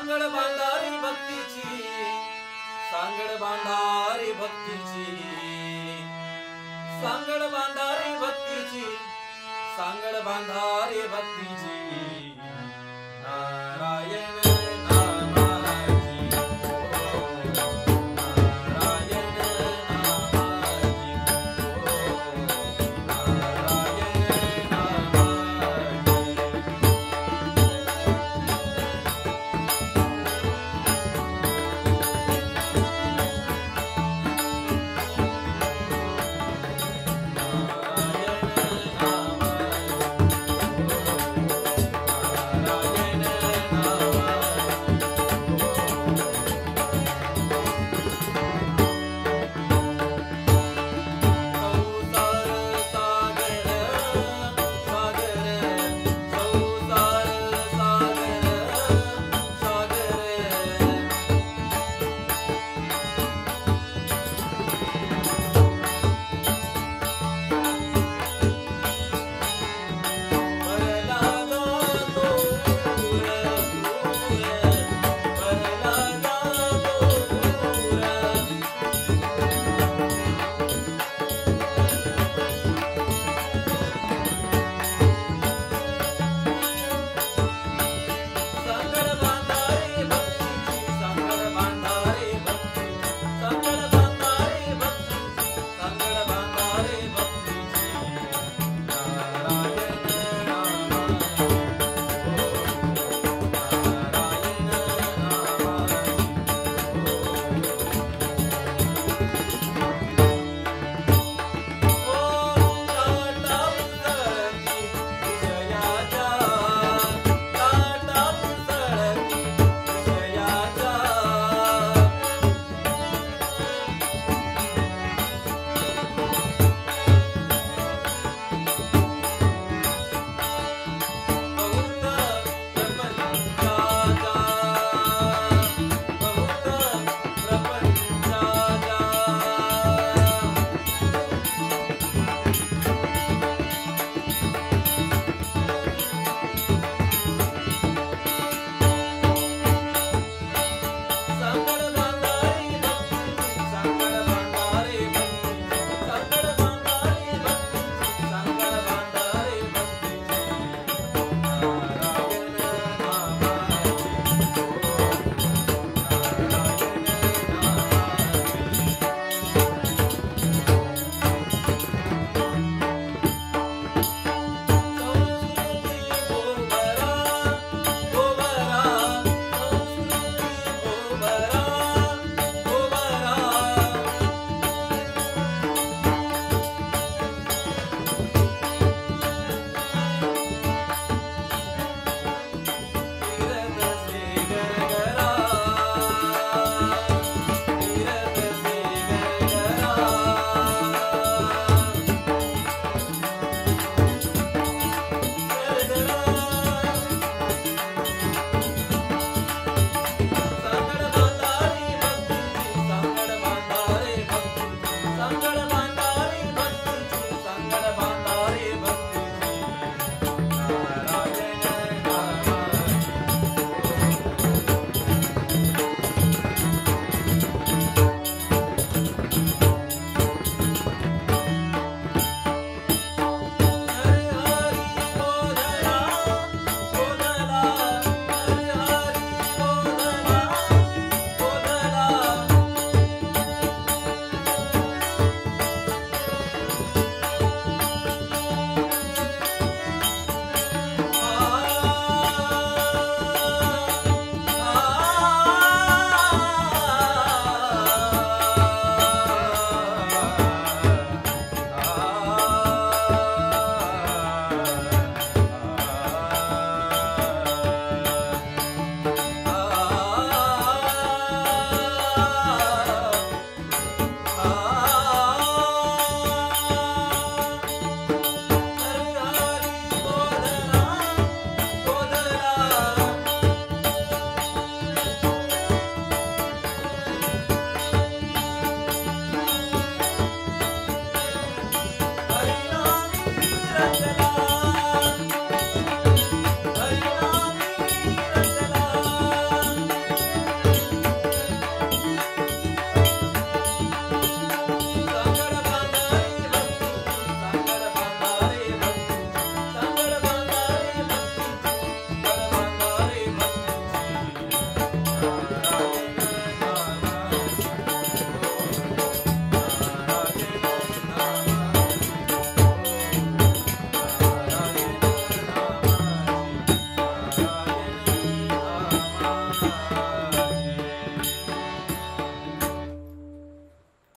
सांगड बांधारी भक्तीची. सांगड बांधारी भक्तीची. सांगड बांधारी भक्तीची. सांगड बांधारी भक्तीची.